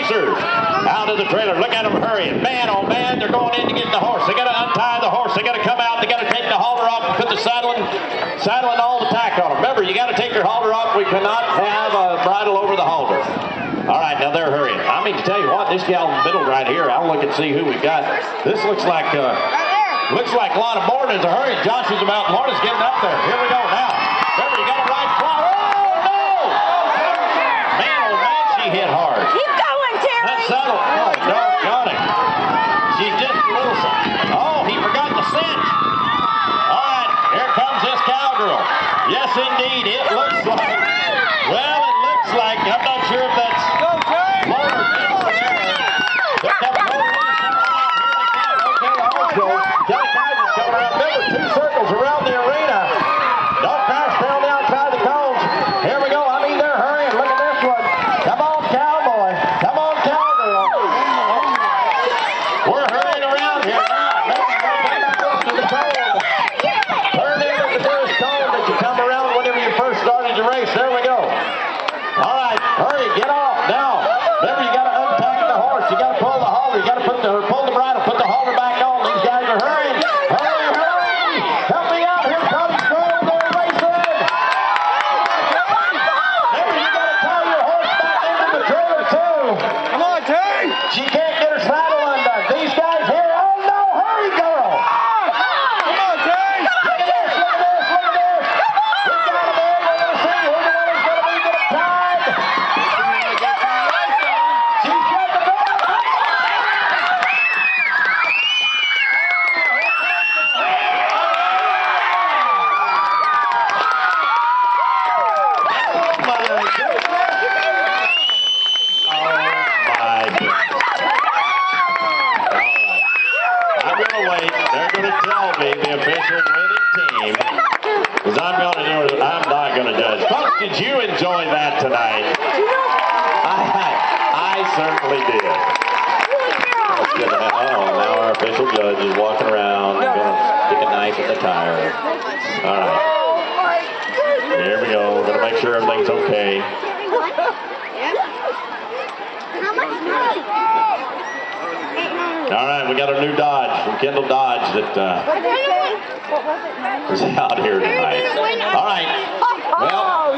racers out of the trailer. Look at them hurrying. Man, oh man, they're going in to get the horse. They got to untie the horse. They got to come out. They got to take the halter off and put the saddling, saddling all the tack on them. Remember, you got to take your halter off. We cannot have a bridle over the halter. All right, now they're hurrying. I mean, to tell you what, this gal in the middle right here, I'll look and see who we got. This looks like, uh, looks like Lana Morton is a hurry. Josh is about, Lana's getting up there. Here we go now. Remember, you got to ride flat. Oh, no! Man, oh man, she hit hard. Keep going, That Terry. saddle, oh, doggone it. She's just a little, oh, he forgot the cinch. All right, here comes this cowgirl. Yes, indeed, it looks like, well, it looks like, I'm not sure if that's Laura Dillon there. But that motor is coming out. Here they come. Okay, also, Kelly Kaiser's coming around. Remember, two circles around the arena. Don't crash down the outside the cones. Here we go. I mean, they're hurrying. Look at this one. Come on, cowboy. Come on, cowgirl. We're hurrying around here now. To the cone. Turn in at the nearest cone that you come around whenever you first started your race. There we go. All right, hurry, get off now. Remember, you got to unpack the horse. You got to pull the halter. You got to put the pull the bridle, put the halter back on. These guys are hurrying. Hurry, hurry! Help me out. Here comes Grove. They're racing. Remember, you got to tie your horse back into the trailer too. Come on, Terry! She can't get her saddle undone. These guys here. Oh no! Hurry, girl! Come on, Terry! Look at this! Look at this! Look at this! We got them in. We're gonna see who the winner's gonna be. Get it tied. She's got the ball. My goodness. All right. Gonna wait. They're gonna tell me the official winning team. Gonna do it. I'm not gonna judge. Folks, did you enjoy that tonight? I, I certainly did. To. Oh, now our official judge is walking around, gonna stick a knife in the tire. All right. Here we go. We're gonna make sure everything's okay. All right, we got a new Dodge from Kendall Dodge that uh, is out here tonight. All right, we'll